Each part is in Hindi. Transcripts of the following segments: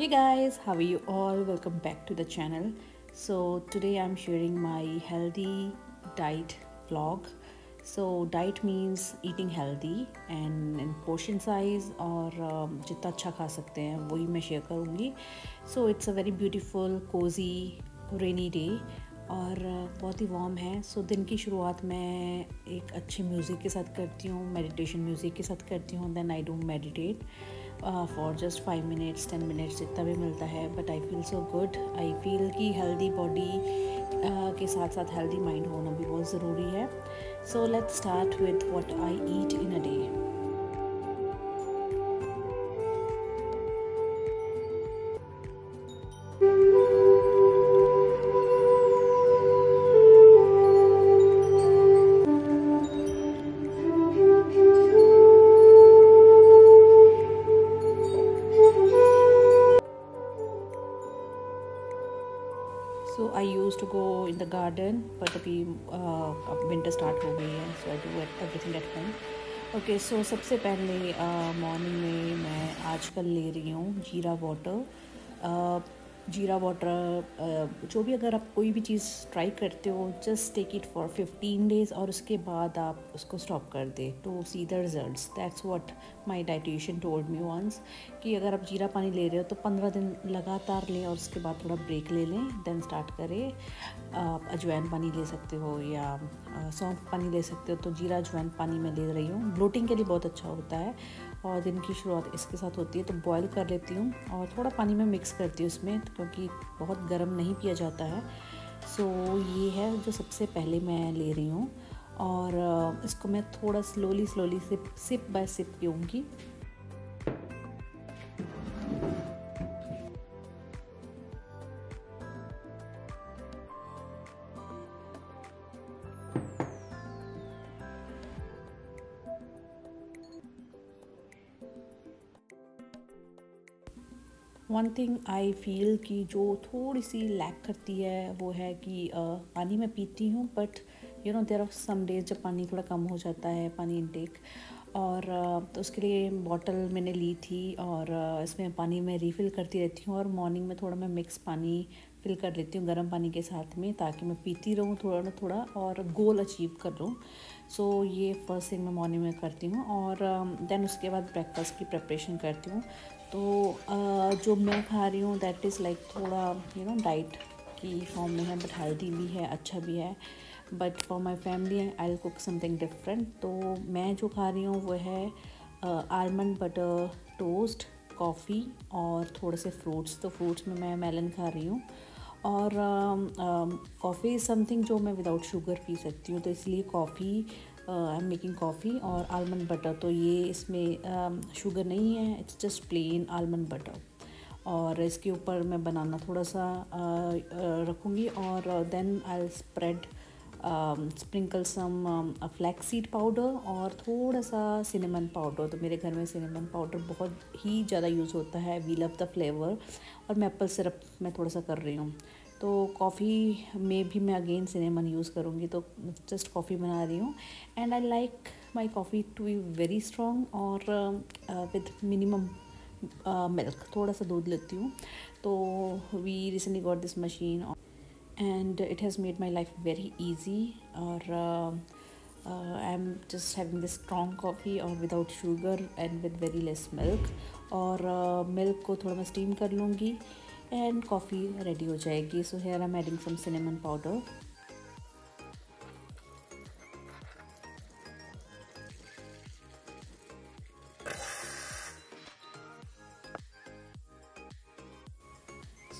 Hey guys, how are you all? Welcome back to the channel. So today I'm sharing my healthy diet vlog. So diet means eating healthy and in portion size और um, जितना अच्छा खा सकते हैं वही मैं शेयर करूँगी so it's a very beautiful cosy rainy day और बहुत ही वार्म है। सो दिन की शुरुआत मैं एक अच्छे म्यूज़िक के साथ करती हूँ मेडिटेशन म्यूज़िक के साथ करती हूँ then I do meditate for just five minutes ten minutes जितना भी मिलता है। But I feel so good I feel कि हेल्दी बॉडी uh, के साथ साथ हेल्दी माइंड होना भी बहुत ज़रूरी है। So let's start with what I eat in a day but garden but अभी विंटर स्टार्ट हो गई है so I do everything at home okay so सबसे पहले मॉर्निंग uh, में मैं आजकल ले रही हूँ जीरा वाटर जीरा वाटर जो भी अगर आप कोई भी चीज़ ट्राई करते हो just take it for fifteen days और उसके बाद आप उसको स्टॉप कर दे। To see the results that's what my dietitian told me once कि अगर आप जीरा पानी ले रहे हो तो पंद्रह दिन लगातार लें और उसके बाद थोड़ा ब्रेक ले लें देन स्टार्ट करें। आप अजवाइन पानी ले सकते हो या सौंफ पानी ले सकते हो। तो जीरा अजवाइन पानी मैं ले रही हूँ। ब्लोटिंग के लिए बहुत अच्छा होता है। और दिन की शुरुआत इसके साथ होती है तो बॉईल कर लेती हूँ और थोड़ा पानी में मिक्स करती हूँ इसमें क्योंकि बहुत गर्म नहीं पिया जाता है। सो ये है जो सबसे पहले मैं ले रही हूँ और, इसको मैं थोड़ा slowly slowly sip sip by sip पीऊँगी। Thing I feel कि जो थोड़ी सी लैक करती है, वो है कि पानी मैं पीती हूँ but you know there of some days जब पानी थोड़ा कम हो जाता है, पानी इनटेक और तो उसके लिए बॉटल मैंने ली थी और इसमें पानी मैं रिफ़िल करती रहती हूँ और मॉर्निंग में थोड़ा मैं मिक्स पानी फिल कर लेती हूँ गर्म पानी के साथ में ताकि मैं पीती रहूँ थोड़ा ना थोड़ा और गोल अचीव कर लूँ। सो so, ये फ़र्स्ट थिंग मैं मॉर्निंग में करती हूँ और देन उसके बाद ब्रेकफास्ट की प्रिपरेशन करती हूँ। तो जो मैं खा रही हूँ दैट इज़ लाइक थोड़ा यू नो डाइट की फॉर्म में है बट हेल्दी भी है अच्छा भी है। But for my family I cook something different तो मैं जो खा रही हूँ वो है आलमंड बटर टोस्ट कॉफ़ी और थोड़े से फ्रूट्स तो फ्रूट्स में मैं मेलन खा रही हूँ। और कॉफ़ी इज़ समथिंग जो मैं विदाउट शुगर पी सकती हूँ तो इसलिए coffee I am making coffee और आलमंड बटर तो ये इसमें शुगर नहीं है it's just plain almond butter और इसके ऊपर मैं बनाना थोड़ा सा रखूँगी और then I spread sprinkle some flax seed powder और थोड़ा सा सिनेमन पाउडर तो मेरे घर में सिनेमन पाउडर बहुत ही ज़्यादा यूज़ होता है. वी लव द फ्लेवर और मैं एप्पल सिरप मैं थोड़ा सा कर रही हूँ. तो कॉफ़ी में भी मैं अगेन सिनेमन यूज़ करूँगी. तो जस्ट कॉफ़ी बना रही हूँ. And I like my coffee to be very strong और विद मिनिमम मिल्क थोड़ा सा दूध लेती हूँ. तो we recently got this machine and it has made my life very easy और I am just having this strong coffee और without sugar and with very less milk और uh, को थोड़ा मैं स्टीम कर लूँगी एंड कॉफ़ी रेडी हो जाएगी. So here I am adding cinnamon cinnamon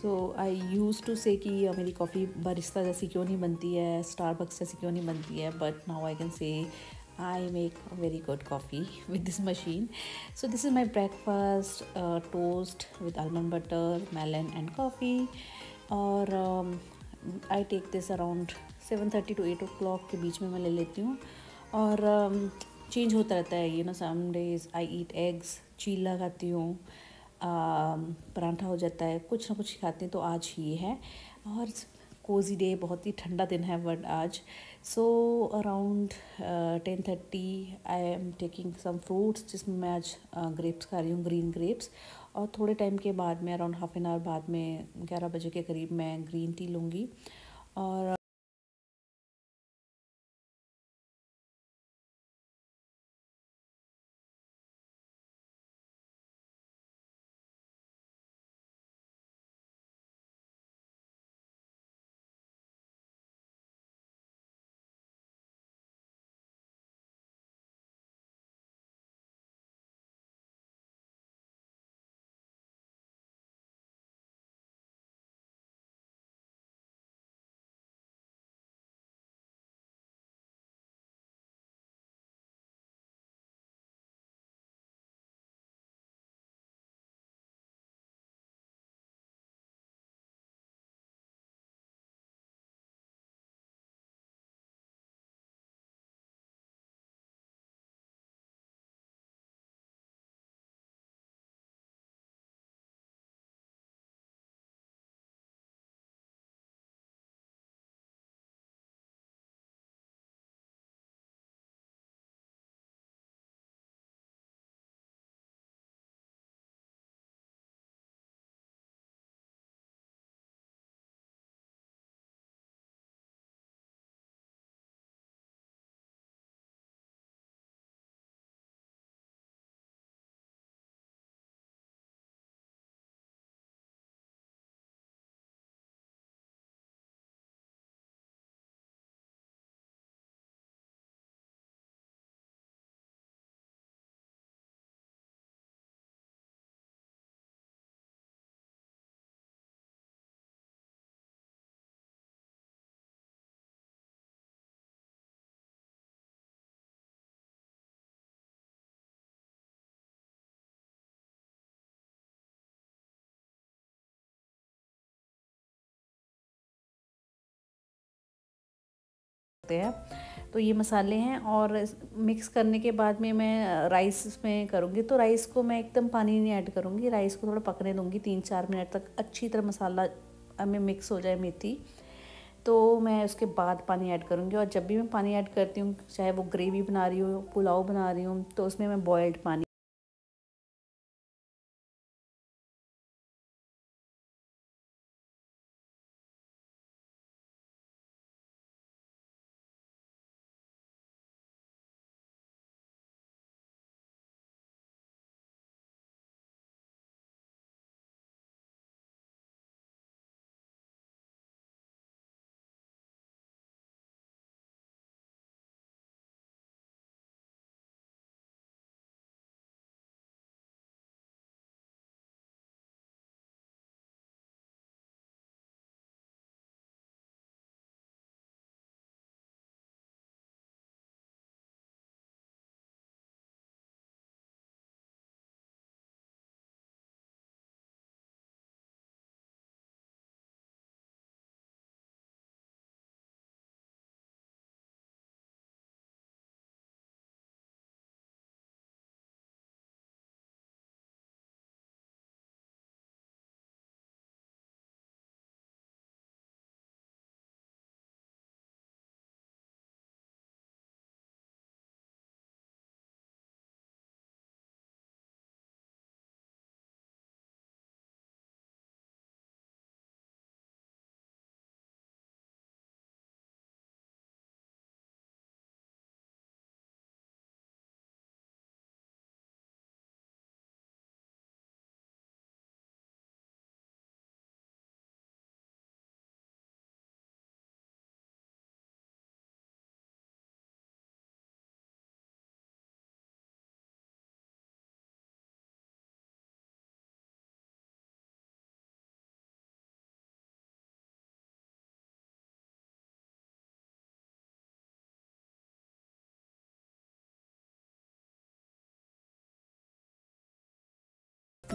so I use to say कि मेरी कॉफ़ी बरिस्ता जैसी क्यों नहीं बनती है? स्टार बक्स जैसी क्यों नहीं बनती है? But now I can say I make very good coffee with this machine so this is my breakfast toast with almond butter melon and coffee और I take this around seven thirty to eight o'clock के बीच में मैं ले लेती हूँ। और um, चेंज होता रहता है you know some days I eat eggs चीला खाती हूँ। पराठा हो जाता है, कुछ ना कुछ खाते हूँ तो आज ये है। और कोजी डे बहुत ही ठंडा दिन है बट आज। So around ten thirty I am taking some fruits जिसमें मैं आज ग्रेप्स खा रही हूँ ग्रीन ग्रेप्स और थोड़े टाइम के बाद में अराउंड हाफ़ एन आवर बाद में, ग्यारह बजे के करीब मैं ग्रीन टी लूँगी। और सकते हैं। तो ये मसाले हैं और मिक्स करने के बाद में मैं राइस इसमें करूँगी। तो राइस को मैं एकदम पानी नहीं ऐड करूँगी। राइस को थोड़ा पकने दूँगी तीन चार मिनट तक। अच्छी तरह मसाला में मिक्स हो जाए मेथी। तो मैं उसके बाद पानी ऐड करूँगी और जब भी मैं पानी ऐड करती हूँ, चाहे वो ग्रेवी बना रही हूँ, पुलाव बना रही हूँ तो उसमें मैं बॉयल्ड पानी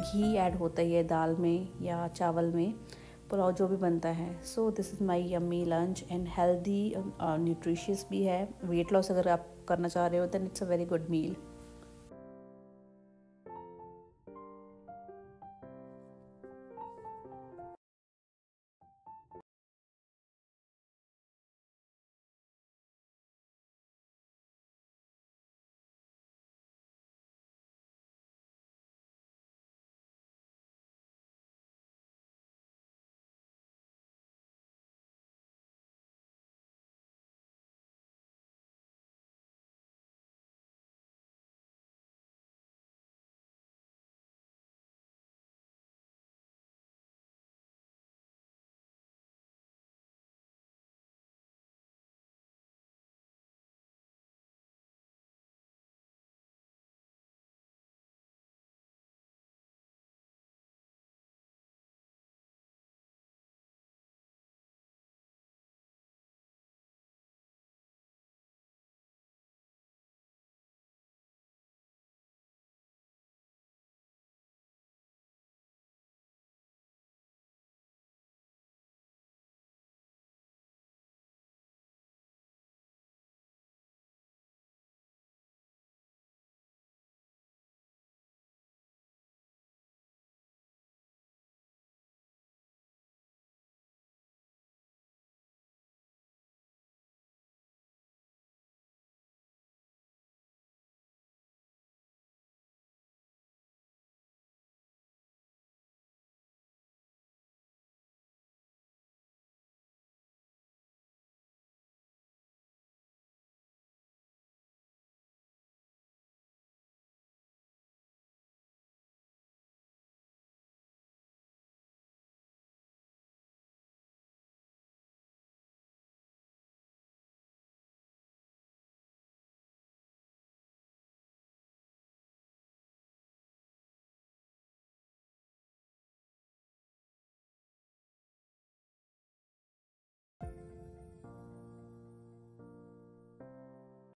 घी ऐड होता है दाल में या चावल में, पुलाव जो भी बनता है। So this is my yummy lunch and healthy nutritious भी है। वेट लॉस अगर आप करना चाह रहे हो then it's a very good meal